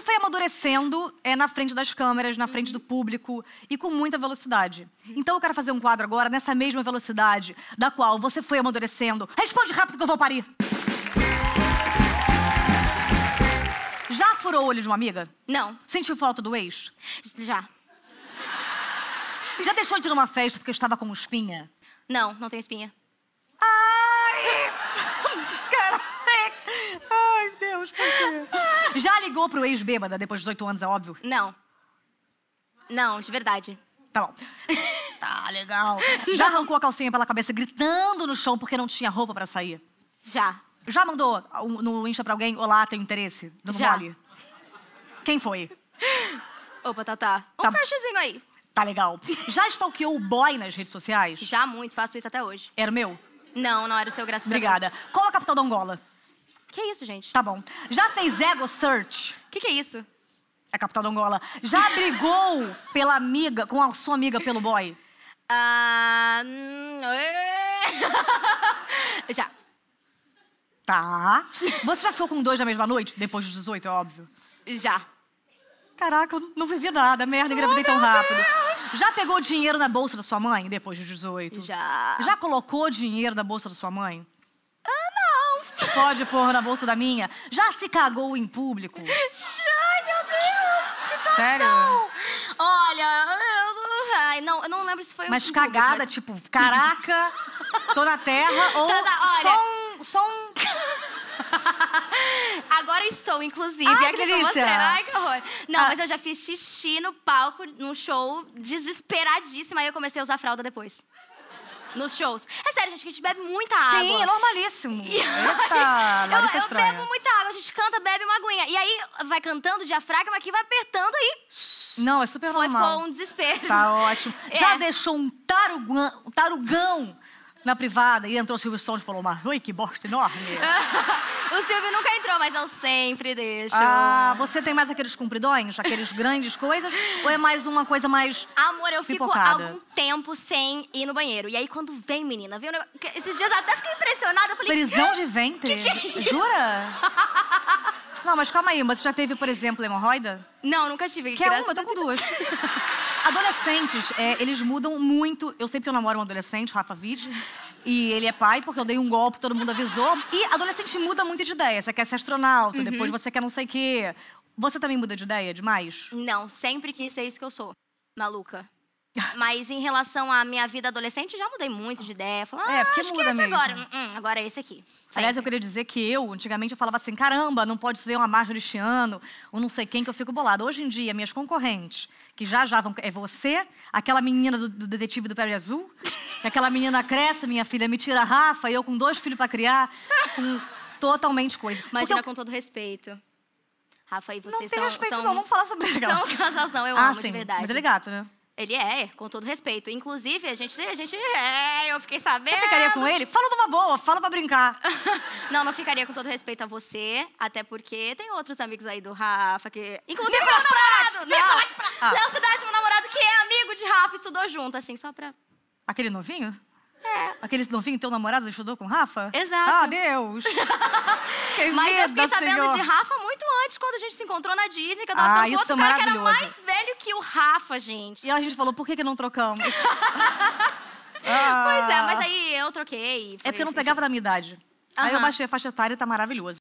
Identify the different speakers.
Speaker 1: Você foi amadurecendo é, na frente das câmeras, na frente do público e com muita velocidade. Então eu quero fazer um quadro agora nessa mesma velocidade da qual você foi amadurecendo. Responde rápido que eu vou parir. Já furou o olho de uma amiga?
Speaker 2: Não,
Speaker 1: Sentiu falta do ex?
Speaker 2: já.
Speaker 1: Já deixou de ir numa festa porque estava com espinha?
Speaker 2: Não, não tenho espinha.
Speaker 1: Ai! Caraca! Ai, Deus, por quê? Já ligou pro ex bêbada depois dos 18 anos, é óbvio?
Speaker 2: Não. Não, de verdade.
Speaker 1: Tá bom. Tá, legal. Já arrancou a calcinha pela cabeça gritando no chão porque não tinha roupa pra sair?
Speaker 2: Já.
Speaker 1: Já mandou no Insta pra alguém, olá, tenho interesse? Dando
Speaker 2: Já.
Speaker 1: mole? Quem foi?
Speaker 2: Opa, Tatá. Um
Speaker 1: Tá.
Speaker 2: crushzinho aí.
Speaker 1: Tá legal. Já stalkeou o boy nas redes sociais?
Speaker 2: Já muito, faço isso até hoje.
Speaker 1: Era o meu?
Speaker 2: Não, não era o seu, graças
Speaker 1: Obrigada.
Speaker 2: a Deus.
Speaker 1: Qual a capital da Angola?
Speaker 2: Que isso, gente?
Speaker 1: Tá bom. Já fez ego search?
Speaker 2: Que que é isso?
Speaker 1: É a capital da Angola. Já brigou pela amiga, com a sua amiga pelo boy?
Speaker 2: Ah... hum, já.
Speaker 1: Tá. Você já ficou com dois na mesma noite? Depois dos 18, é óbvio.
Speaker 2: Já.
Speaker 1: Caraca, eu não vivi nada. Merda, engravidei tão rápido. Já pegou dinheiro na bolsa da sua mãe depois dos 18?
Speaker 2: Já.
Speaker 1: Já colocou dinheiro na bolsa da sua mãe?
Speaker 2: Ah.
Speaker 1: Pode pôr na bolsa da minha. Já se cagou em público?
Speaker 2: Ai, meu Deus. que Situação.
Speaker 1: Sério?
Speaker 2: Olha, eu não... Ai, não, eu não lembro se foi
Speaker 1: Mas
Speaker 2: um público,
Speaker 1: cagada,
Speaker 2: mas-
Speaker 1: tipo, caraca, tô na terra, ou
Speaker 2: Tá, tá, olha.
Speaker 1: só um... Só um...
Speaker 2: Agora estou, inclusive,
Speaker 1: Ai, que
Speaker 2: aqui com
Speaker 1: delícia.
Speaker 2: você. Ai, que horror. Não,
Speaker 1: Ah.
Speaker 2: mas eu já fiz xixi no palco, num show, desesperadíssima. Aí eu comecei a usar fralda depois. Nos shows. É sério, gente, que a gente bebe muita água.
Speaker 1: Sim, é normalíssimo. Eita,
Speaker 2: eu,
Speaker 1: Larissa
Speaker 2: eu
Speaker 1: estranha.
Speaker 2: bebo muita água, a gente canta, bebe uma aguinha. E aí vai cantando, o diafragma aqui vai apertando aí.
Speaker 1: Não, é super
Speaker 2: Foi,
Speaker 1: normal.
Speaker 2: ficou um desespero.
Speaker 1: Tá ótimo.
Speaker 2: É.
Speaker 1: Já deixou um tarugão, um tarugão na privada e entrou o Silvio Santos e falou, mas oi, que bosta enorme.
Speaker 2: o Silvio nunca entrou, mas eu sempre deixo.
Speaker 1: ah, você tem mais aqueles compridões, aqueles grandes coisas? Ou é mais uma coisa mais...
Speaker 2: Amor, eu fico
Speaker 1: Pipocada.
Speaker 2: algum tempo sem ir no banheiro. E aí, quando vem, menina, vem um negócio... Esses dias eu até fiquei impressionada. Eu falei...
Speaker 1: Prisão de ventre?
Speaker 2: Que que é?
Speaker 1: Jura? Não, mas calma aí, mas você já teve, por exemplo, hemorroida?
Speaker 2: Não, nunca tive.
Speaker 1: Quer
Speaker 2: graças
Speaker 1: uma? Eu tô com duas. Adolescentes, é, eles mudam muito. Eu sei porque eu namoro um adolescente, Rafa Witt, e ele é pai, porque eu dei um golpe, todo mundo avisou. E adolescente muda muito de ideia. Você quer ser astronauta,
Speaker 2: Uhum.
Speaker 1: depois você quer não sei o quê. Você também muda de ideia demais?
Speaker 2: Não, sempre quis ser isso que eu sou. Maluca. Mas em relação à minha vida adolescente, já mudei muito de ideia. Falei, ah,
Speaker 1: É, porque
Speaker 2: acho
Speaker 1: muda
Speaker 2: que esse
Speaker 1: mesmo.
Speaker 2: agora. Hum, hum, agora é esse aqui.
Speaker 1: Aliás, eu
Speaker 2: Sempre.
Speaker 1: queria dizer que eu, antigamente, eu falava assim: caramba, não pode se ver uma Marjorie este ano, ou não sei quem, que eu fico bolada. Hoje em dia, minhas concorrentes, que já já vão. É você, aquela menina do, do detetive do Pé Azul, que aquela menina cresce, minha filha me tira a Rafa, e eu com dois filhos pra criar, com totalmente coisa.
Speaker 2: Imagina
Speaker 1: eu-
Speaker 2: com todo respeito. Rafa, e
Speaker 1: Não
Speaker 2: vocês
Speaker 1: tem
Speaker 2: são...
Speaker 1: respeito,
Speaker 2: são...
Speaker 1: não, vamos falar sobre ele.
Speaker 2: São casalzão, eu
Speaker 1: ah,
Speaker 2: amo,
Speaker 1: sim,
Speaker 2: de verdade.
Speaker 1: Mas ele é gato, né?
Speaker 2: Ele é, com todo respeito. Inclusive, a gente... A gente é, eu fiquei sabendo...
Speaker 1: Você ficaria com ele? Fala numa boa, fala pra brincar.
Speaker 2: não, não ficaria com todo respeito a você, até porque tem outros amigos aí do Rafa que. Inclusive
Speaker 1: Nicolas
Speaker 2: meu namorado!
Speaker 1: Pratt!
Speaker 2: Não.
Speaker 1: Nicolas Pratt! Ah.
Speaker 2: Cidade, meu namorado, que é amigo de Rafa, estudou junto, assim, só pra.
Speaker 1: Aquele novinho?
Speaker 2: É.
Speaker 1: Aquele novinho, teu namorado, estudou com o Rafa?
Speaker 2: Exato.
Speaker 1: Ah, Deus! que
Speaker 2: Mas eu fiquei sabendo
Speaker 1: senhor.
Speaker 2: de Rafa muito antes, quando a gente se encontrou na Disney, que eu tava
Speaker 1: Ah,
Speaker 2: com outro
Speaker 1: é
Speaker 2: cara que era mais velho que o Rafa, gente.
Speaker 1: E a gente falou, por que, que não trocamos?
Speaker 2: Pois é, mas aí eu troquei.
Speaker 1: É porque eu não pegava da minha idade. Aí eu baixei a faixa etária e tá maravilhoso.